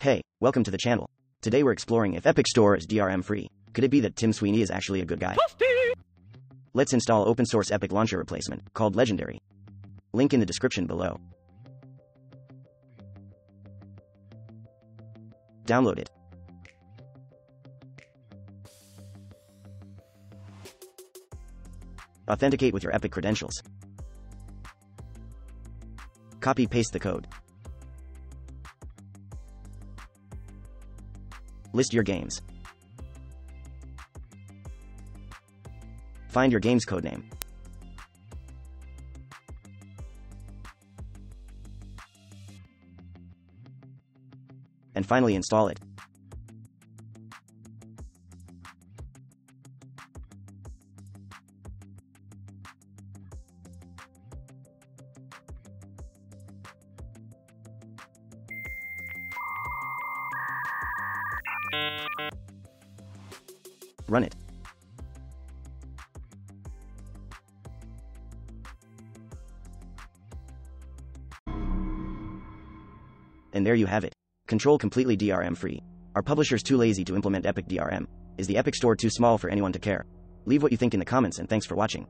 Hey, welcome to the channel. Today we're exploring if Epic Store is DRM free. Could it be that Tim Sweeney is actually a good guy? Let's install open source Epic launcher replacement called Legendary. Link in the description below. Download it. Authenticate with your Epic credentials. Copy paste the code. List your games. Find your game's codename. And finally install it. Run it. And there you have it. Control completely DRM free. Are publishers too lazy to implement Epic DRM? Is the Epic Store too small for anyone to care? Leave what you think in the comments and thanks for watching.